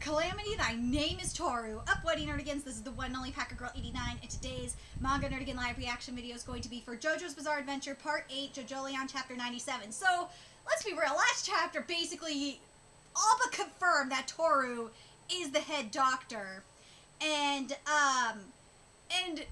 Calamity, thy name is Toru. Up, Whitey Nerdigans. This is the one and only Packer Girl 89, and today's Manga Nerdigan live reaction video is going to be for JoJo's Bizarre Adventure Part 8, JoJolion Chapter 97. So, let's be real. Last chapter basically all but confirmed that Toru is the head doctor. And, um, and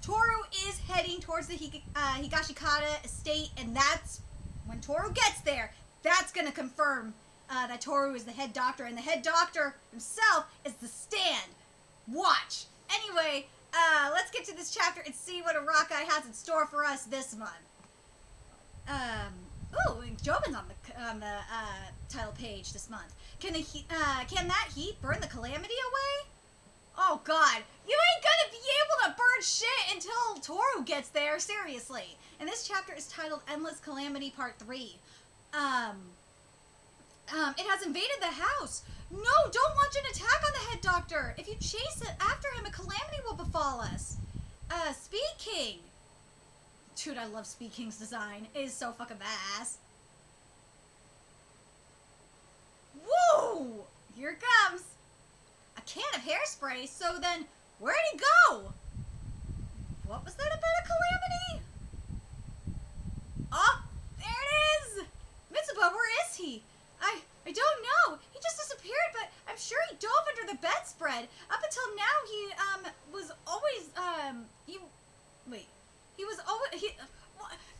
Toru is heading towards the uh, Higashikata estate, and that's when Toru gets there. That's going to confirm uh, that Toru is the head doctor, and the head doctor himself is the stand. Watch. Anyway, uh, let's get to this chapter and see what Araki has in store for us this month. Um, ooh, on the on the uh, title page this month. Can the he- uh, can that heat burn the calamity away? Oh God, you ain't gonna be able to burn shit until Toru gets there. Seriously. And this chapter is titled "Endless Calamity Part 3. Um, um, it has invaded the house. No, don't launch an attack on the head doctor. If you chase it after him, a calamity will befall us. Uh, Speed King. Dude, I love Speed King's design. It is so fucking badass. Woo! Here it comes. A can of hairspray. So then, where'd he go? What was that about a calamity? Oh, there it is! Mitsuba, where is he? I I don't know. He just disappeared, but I'm sure he dove under the bedspread. Up until now, he um was always um he wait he was always he. Uh,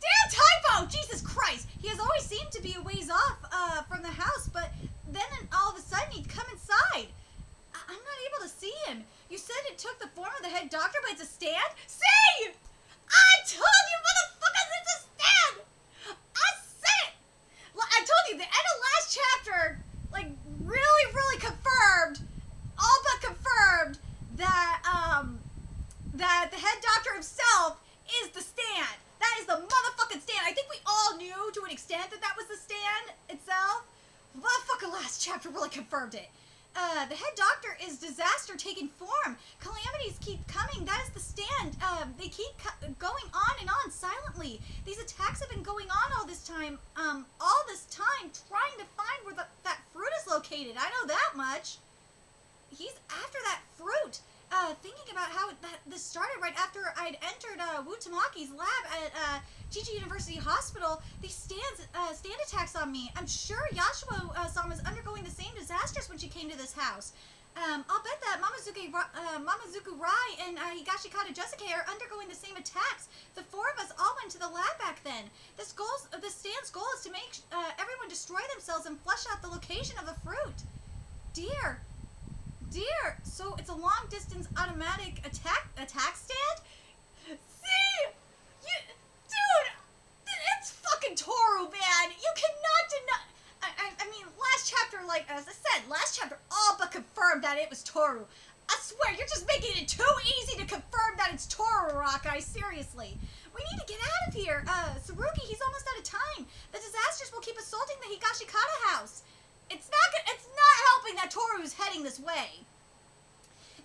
damn typo! Jesus Christ! He has always seemed to be a ways off uh, from the house, but then all of a sudden he'd come inside. I- I'm not able to see him. You said it took the form of the head doctor, but it's a stand? See! I told you, motherfuckers, it's a stand! I said it! L- I told you, the end of last chapter, like, really, really confirmed, all but confirmed, that, um, that the head doctor himself is the stand. That is the motherfucking stand. I think we all knew to an extent that that was the stand itself. Motherfucking last chapter really confirmed it. Uh, the head doctor is disaster taking form. Calamities keep coming. That is the stand. Um, they keep going on and on silently. These attacks have been going on all this time. Um, all this time, trying to find where the, that fruit is located. I know that much. He's after that fruit. Uh, thinking about how this started right after I'd entered uh, Wu Tomoki's lab at uh, Chichi University Hospital. These stands, uh, stand attacks on me. I'm sure Yasuho uh, sama is undergoing the same disasters when she came to this house. Um, I'll bet that Mamazuki, uh, Mamezuku Rai and uh, Higashikata Jessica are undergoing the same attacks. The four of us all went to the lab back then. This goal's, uh, the stand's goal is to make uh, everyone destroy themselves and flush out the location of the fruit. Dear, dear, so it's a long distance automatic attack attack stand? See, you, dude, it's fucking Toru, man. You cannot deny. I, I, I mean, last chapter, like as I said, last chapter all but confirmed that it was Toru. I swear, you're just making it too easy to confirm that it's Toru, Rakai. Seriously. We need to get out of here. Uh, Tsurugi, he's almost out of time. The disasters will keep assaulting the Higashikata house. It's not, go- it's not helping that Toru is heading this way.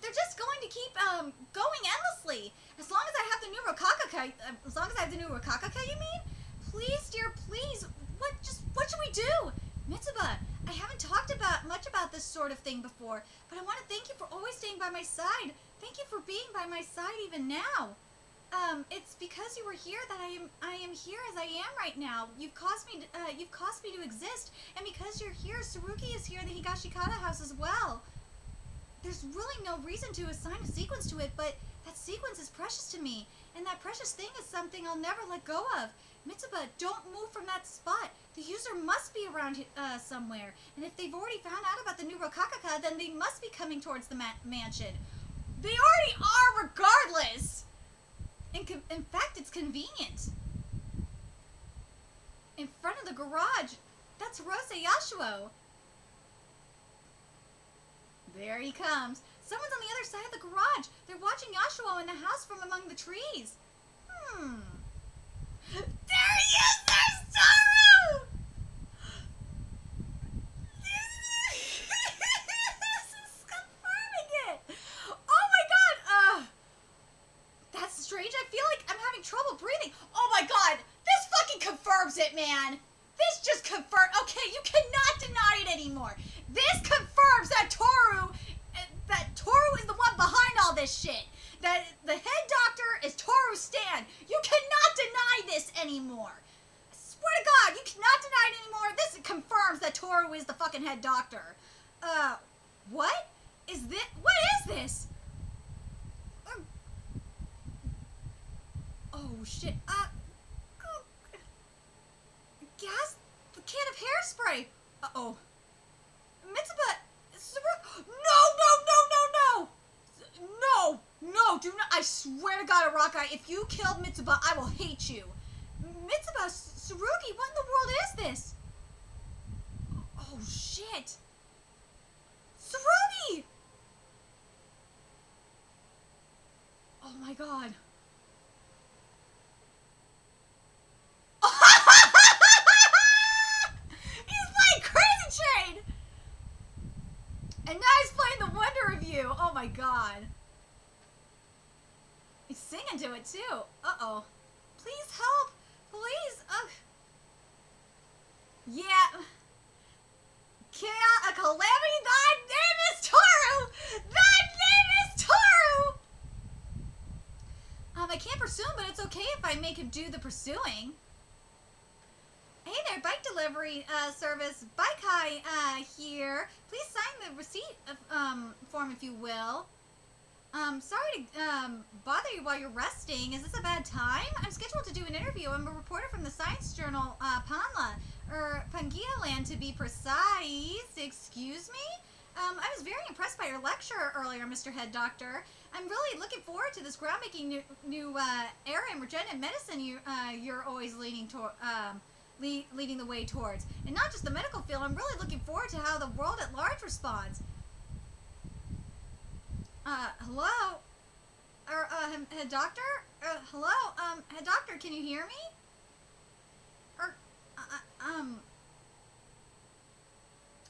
They're just going to keep um, going endlessly. As long as I have the new Rokakaka, uh, as long as I have the new Rokakaka, you mean? Please, dear, please. What just what should we do? Mitsuba, I haven't talked about much about this sort of thing before, but I want to thank you for always staying by my side. Thank you for being by my side even now. Um, it's because you were here that I am I am here as I am right now. You've caused me to, uh, you've caused me to exist, and because you're here, Tsurugi is here, in the Higashikata house as well. There's really no reason to assign a sequence to it, but that sequence is precious to me, and that precious thing is something I'll never let go of. Mitsuba, don't move from that spot. The user must be around uh, somewhere, and if they've already found out about the new Rokakaka, then they must be coming towards the ma- mansion. They already are, regardless. In, in fact, it's convenient. In front of the garage, that's Hirose Yasuho. There he comes. Someone's on the other side of the garage. They're watching Yashuo in the house from among the trees. Hmm. There he is! There's Toru! this is confirming it! Oh my god! Uh, that's strange. I feel like I'm having trouble breathing. Oh my god! This fucking confirms it, man! This just confirmed. Okay, you cannot deny it anymore. This confirms that Toru, that Toru is the one behind all this shit. That the head doctor is Toru Stan. You cannot deny this anymore. I swear to God, you cannot deny it anymore. This confirms that Toru is the fucking head doctor. Uh, what is this? What is this? Um, Oh shit. Uh. oh, Gas. The can of hairspray. Uh oh. Mitsuba. Saru- No, no, no, no, no. No, no, do not. I swear to God, Araki, if you killed Mitsuba, I will hate you. Mitsuba, Tsurugi, what in the world is this? Oh shit. Tsurugi! Oh my god. he's playing Crazy Train! And now he's playing The Wonder of You. Oh my god. He's singing to it too. Uh oh. Please help. Please. Ugh. Yeah. Chaos, a calamity. Thy name is Toru. Thy name is Toru. Um, I can't pursue him, but it's okay if I make him do the pursuing. Hey there, bike delivery uh, service. Bike High uh, here. Please sign the receipt of, um, form if you will. Um, sorry to um, bother you while you're resting. Is this a bad time? I'm scheduled to do an interview. I'm a reporter from the science journal uh, Panla, or Pangaea Land to be precise. Excuse me? Um, I was very impressed by your lecture earlier, Mr. Head Doctor. I'm really looking forward to this groundbreaking new, new uh, era in regenerative medicine you, uh, you're always. Um, le- leading the way towards. And not just the medical field, I'm really looking forward to how the world at large responds. Uh, hello? Or, uh, head doctor? Uh, hello? Um, head doctor, can you hear me? Or, uh, uh, um...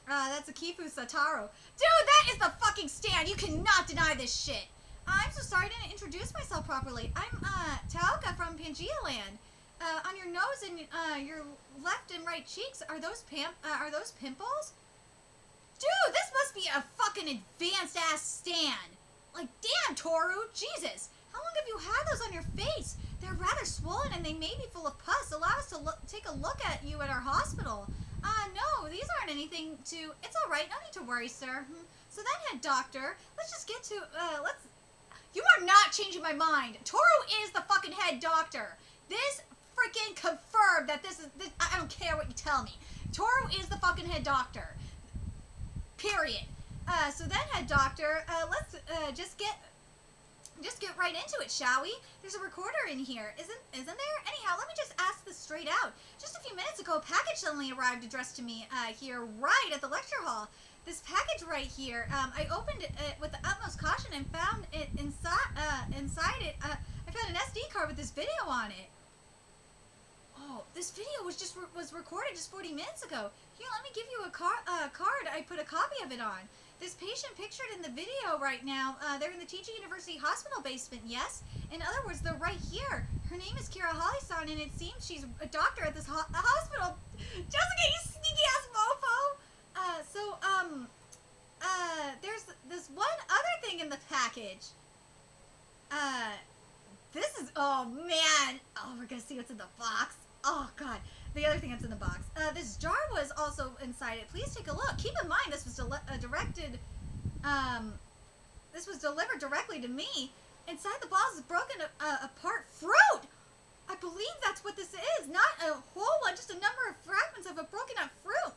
Uh, that's Akefu Satoru. Dude, that is the fucking stand! You cannot deny this shit! I'm so sorry I didn't introduce myself properly. I'm, uh, Taoka from Pangea Land. Uh, on your nose and, uh, your left and right cheeks, are those pam- uh, are those pimples? Dude, this must be a fucking advanced ass stand. Like, damn, Toru, Jesus. How long have you had those on your face? They're rather swollen and they may be full of pus. Allow us to take a look at you at our hospital. Uh, no, these aren't anything to. It's all right. No need to worry, sir. Hmm. So then, head doctor, let's just get to. Uh, let's. You are not changing my mind. Toru is the fucking head doctor. This freaking confirmed that this is. This, I don't care what you tell me. Toru is the fucking head doctor. Period. Uh, so then, head doctor, uh, let's uh, just get just get right into it, shall we? There's a recorder in here, isn't isn't there? Anyhow, let me just ask this straight out. Just a few minutes ago, a package suddenly arrived addressed to me uh, here, right at the lecture hall. This package right here, um, I opened it uh, with the utmost caution and found it inside. Uh, inside it, uh, I found an SD card with this video on it. Oh, this video was just re- was recorded just 40 minutes ago. Here, let me give you a car- uh, card. I put a copy of it on. This patient pictured in the video right now, uh, they're in the TG University Hospital basement, yes? In other words, they're right here. Her name is Kira Holly-san, and it seems she's a doctor at this ho- hospital. Jessica, you sneaky ass mofo! Uh, so, um, uh, there's this one other thing in the package. Uh, this is, oh man. Oh, we're gonna see what's in the box. Oh god. The other thing that's in the box. Uh, this jar was also inside it. Please take a look. Keep in mind this was uh, directed, um, this was delivered directly to me. Inside the box is broken uh, apart fruit. I believe that's what this is. Not a whole one, just a number of fragments of a broken up fruit.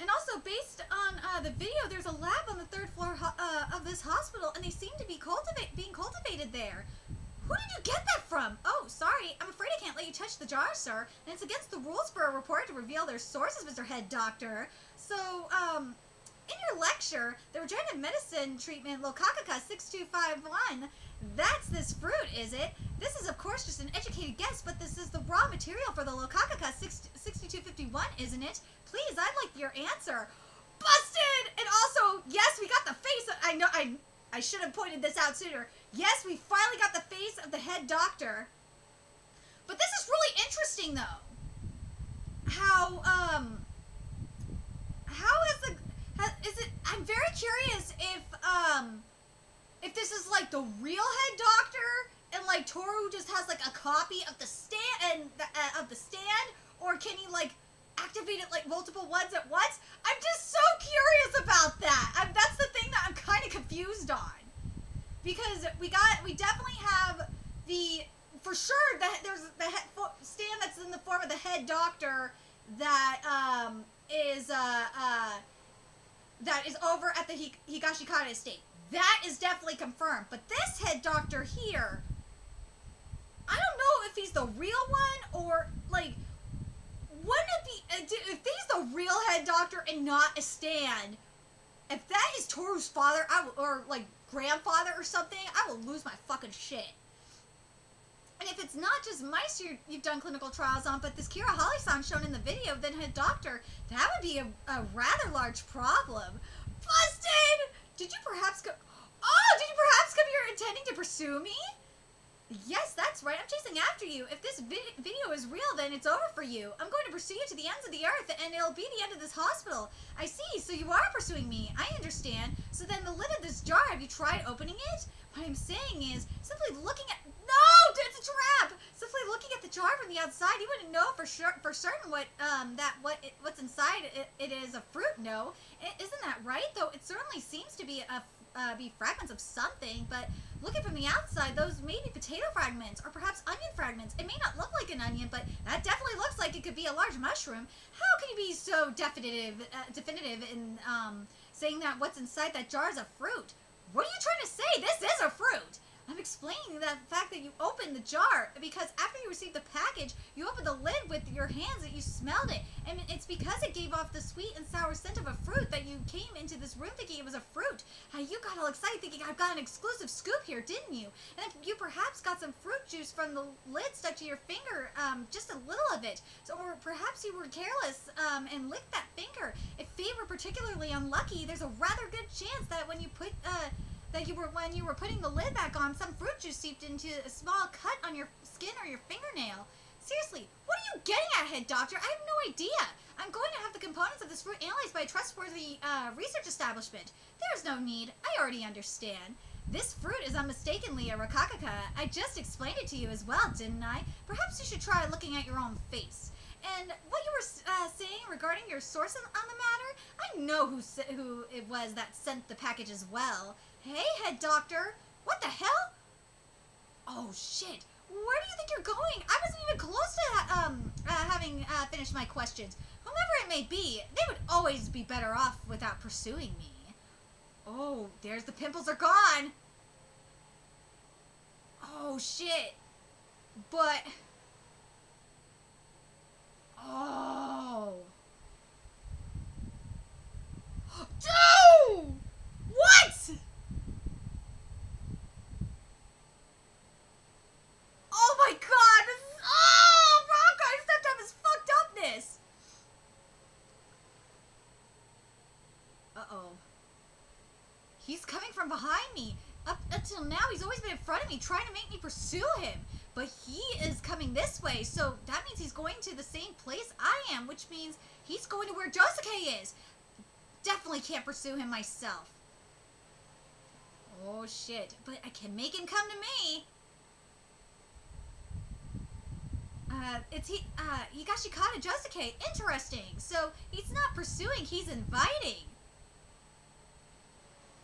And also, based on uh, the video, there's a lab on the third floor uh, of this hospital, and they seem to be cultivate being cultivated there. Who did you get that from? You touch the jar, sir. And it's against the rules for a reporter to reveal their sources, Mr. Head Doctor. So, um, in your lecture, the regenerative medicine treatment Rokakaka 6251, that's this fruit, is it? This is, of course, just an educated guess, but this is the raw material for the Rokakaka 6251, isn't it? Please, I'd like your answer. Busted! And also, yes, we got the face. I know, I, I should have pointed this out sooner. Yes, we finally got the face of the head doctor. But this is really interesting, though. How, um, how has the, Is it? I'm very curious if um, if this is like the real head doctor, and like Toru just has like a copy of the stand and the, uh, of the stand, or can he like activate it like multiple ones at once? I'm just so curious about that. I'm, that's the thing that I'm kind of confused on, because we got we definitely have the for sure that there's the head, stand that's in the form of the head doctor that um is uh uh that is over at the Hi- Higashikata estate. That is definitely confirmed. But this head doctor here, I don't know if he's the real one or like, wouldn't it be uh, if he's the real head doctor and not a stand? If that is Toru's father, I or like grandfather or something, I will lose my fucking shit. And if it's not just mice you you've done clinical trials on, but this Kira Holly-san shown in the video, then head doctor, that would be a, a rather large problem. Busted! Did you perhaps go... Oh, did you perhaps come here intending to pursue me? Yes, that's right. I'm chasing after you. If this vid- video is real, then it's over for you. I'm going to pursue you to the ends of the earth, and it'll be the end of this hospital. I see. So you are pursuing me. I understand. So then the lid of this jar, have you tried opening it? What I'm saying is, simply looking at... No! It's a trap! Simply looking at the jar from the outside, you wouldn't know for sure for certain what um that what it, what's inside it, it is a fruit. No, isn't that right? Though it certainly seems to be a uh, be fragments of something, but looking from the outside, those may be potato fragments or perhaps onion fragments. It may not look like an onion, but that definitely looks like it could be a large mushroom. How can you be so definitive, uh, definitive in um, saying that what's inside that jar is a fruit? What are you trying to say? This is a fruit. I'm explaining the fact that you opened the jar because after you received the package, you opened the lid with your hands and you smelled it. And it's because it gave off the sweet and sour scent of a fruit that you came into this room thinking it was a fruit. How you got all excited thinking I've got an exclusive scoop here, didn't you? And you perhaps got some fruit juice from the lid stuck to your finger, um, just a little of it. So, or perhaps you were careless um, and licked that finger. If fate were particularly unlucky, there's a rather good chance that when you put uh, that you were when you were putting the lid back on, some fruit juice seeped into a small cut on your skin or your fingernail. Seriously, what are you getting at, head doctor? I have no idea. I'm going to have the components of this fruit analyzed by a trustworthy uh, research establishment. There's no need. I already understand. This fruit is unmistakably a rokakaka. I just explained it to you as well, didn't I? Perhaps you should try looking at your own face. And what you were uh, saying regarding your source on, on the matter, I know who who it was that sent the package as well. Hey, head doctor, what the hell? Oh shit! Where do you think you're going? I wasn't even close to um uh, having uh, finished my questions. Whomever it may be, they would always be better off without pursuing me. Oh, there's the pimples are gone. Oh shit! But oh. Dude! What? Oh my god! This is, oh, Rock! I stepped up his fucked upness! Uh oh. He's coming from behind me. Up until now, he's always been in front of me, trying to make me pursue him. But he is coming this way, so that means he's going to the same place I am, which means he's going to where Josuke is. Definitely can't pursue him myself. Oh shit, but I can make him come to me. Uh, it's he, uh, Higashikata Josuke. Interesting. So he's not pursuing, he's inviting.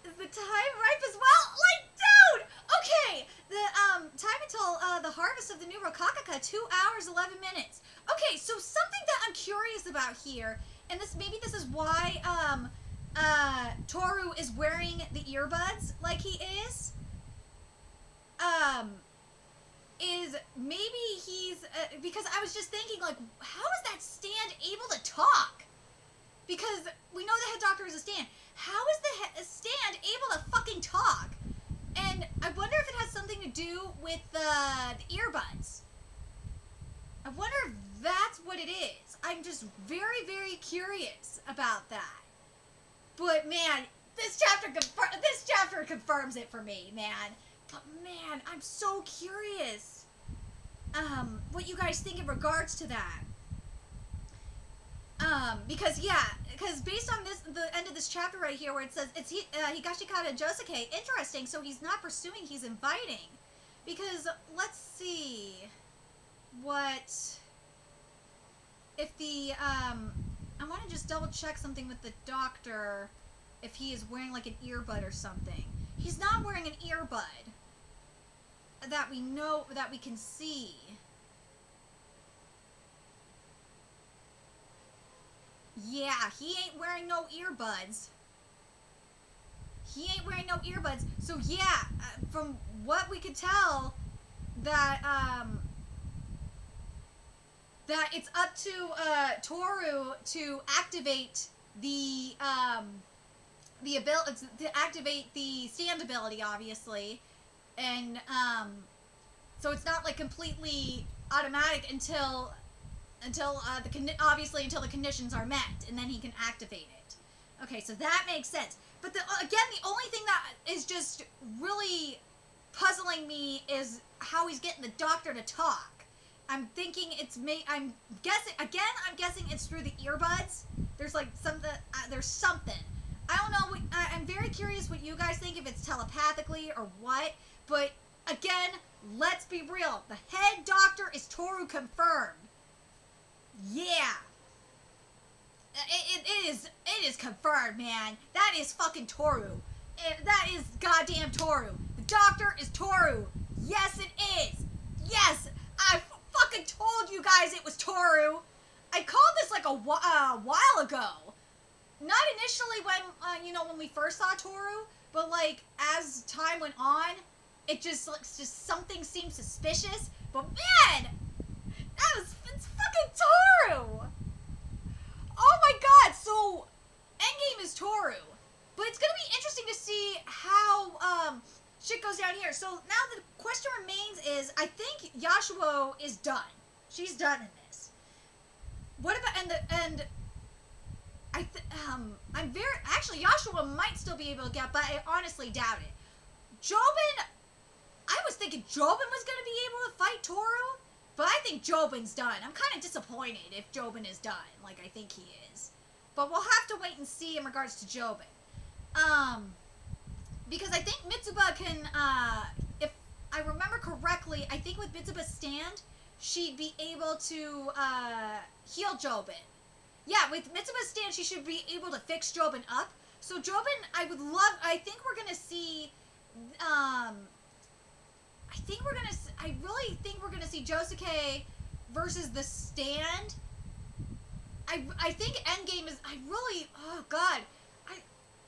The time ripe as well? Like, dude! Okay! The, um, time until, uh, the harvest of the new Rokakaka, 2 hours, 11 minutes. Okay, so something that I'm curious about here, and this, maybe this is why, um, uh, Toru is wearing the earbuds like he is. Um, is maybe he's uh, because I was just thinking like how is that stand able to talk? Because we know the head doctor is a stand. How is the he- stand able to fucking talk? And I wonder if it has something to do with the, the earbuds. I wonder if that's what it is. I'm just very very curious about that. But man, this chapter confir- this chapter confirms it for me, man. But man, I'm so curious. Um, what you guys think in regards to that? Um, because yeah, because based on this, the end of this chapter right here, where it says it's he, uh, Higashikata Josuke, interesting. So he's not pursuing; he's inviting. Because let's see, what if the um, I want to just double check something with the doctor, if he is wearing like an earbud or something. He's not wearing an earbud that we know that we can see. Yeah, he ain't wearing no earbuds. He ain't wearing no earbuds. So yeah, uh, from what we could tell, that um, that it's up to uh, Toru to activate the um, the ability to activate the stand ability, obviously, and um, so it's not like completely automatic until until uh, the obviously until the conditions are met, and then he can activate it. Okay, so that makes sense. But the, uh, again, the only thing that is just really puzzling me is how he's getting the doctor to talk. I'm thinking it's me. I'm guessing again. I'm guessing it's through the earbuds. There's like something. Uh, there's something. I don't know. What, I, I'm very curious what you guys think. If it's telepathically or what. But again, let's be real. The head doctor is Toru confirmed. Yeah. It, it, it is it is confirmed, man. That is fucking Toru. It, that is goddamn Toru. The doctor is Toru. Yes, it is. Yes, I fucking told you guys it was Toru. I called this like a uh, while ago. Not initially when uh, you know when we first saw Toru, but like as time went on, it just looks just something seemed suspicious. But man, that was it's fucking Toru. Oh my god! So Endgame is Toru, but it's gonna be interesting to see how um shit goes down here. So now the question remains is I think Yasuho is done. She's done in this. What about and the and I um I'm very actually Yasuho might still be able to get, but I honestly doubt it. Jobin, I was thinking Jobin was gonna be able to fight Toru, but I think Jobin's done. I'm kind of disappointed if Jobin is done, like I think he is. But we'll have to wait and see in regards to Jobin. Um, because I think Mitsuba can, uh, if I remember correctly, I think with Mitsuba's stand, she'd be able to uh, heal Jobin. Yeah, with Mitsuba's stand, she should be able to fix Jobin up. So Jobin, I would love. I think we're gonna see. Um, I think we're gonna. I really think we're gonna see Josuke versus the stand. I I think Endgame is. I really. Oh God. I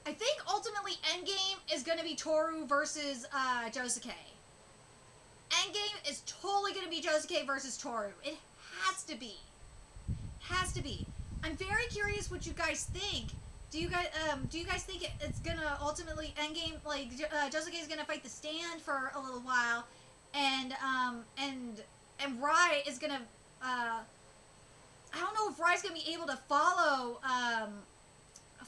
I think ultimately Endgame is gonna be Toru versus uh, Josuke. Endgame is totally gonna be Josuke versus Toru. It has to be. Has to be. I'm very curious what you guys think. Do you guys um do you guys think it, it's gonna ultimately end game like uh, Josuke is gonna fight the stand for a little while, and um and and Rai is gonna uh I don't know if Rai's gonna be able to follow um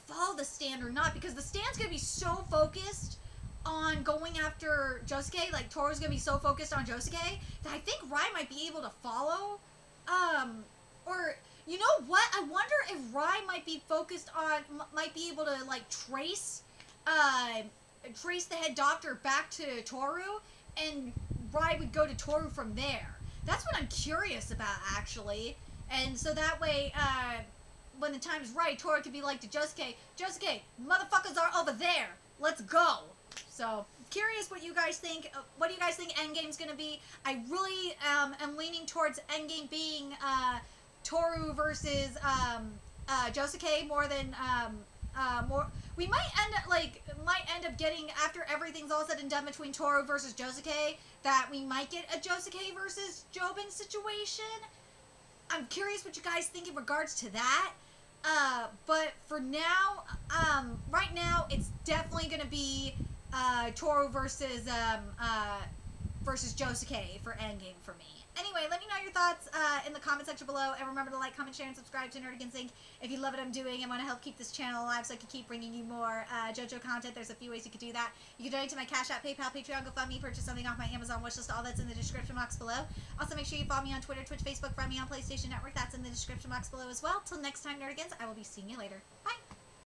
follow the stand or not because the stand's gonna be so focused on going after Josuke, like Toru's gonna be so focused on Josuke that I think Rai might be able to follow. Um, or you know what? I wonder if Rai might be focused on, might be able to like trace, uh, trace the head doctor back to Toru, and Rai would go to Toru from there. That's what I'm curious about, actually. And so that way, uh, when the time's right, Toru could be like to Josuke, Josuke, motherfuckers are over there. Let's go. So curious what you guys think. Uh, what do you guys think Endgame's gonna be? I really um, am leaning towards Endgame being uh, Toru versus um, uh, Josuke more than um, uh, more. We might end up like might end up getting after everything's all said and done between Toru versus Josuke that we might get a Josuke versus Jobin situation. I'm curious what you guys think in regards to that. Uh, but for now, um, right now, it's definitely going to be uh, Toru versus um, uh, versus Josuke for Endgame for me. Anyway, let me know your thoughts uh, in the comment section below. And remember to like, comment, share, and subscribe to Nerdigans Inc. If you love what I'm doing and want to help keep this channel alive so I can keep bringing you more uh, JoJo content, there's a few ways you could do that. You can donate to my Cash App, PayPal, Patreon, GoFundMe, purchase something off my Amazon wishlist. All that's in the description box below. Also, make sure you follow me on Twitter, Twitch, Facebook, friend me on PlayStation Network. That's in the description box below as well. Till next time, Nerdigans, I will be seeing you later. Bye!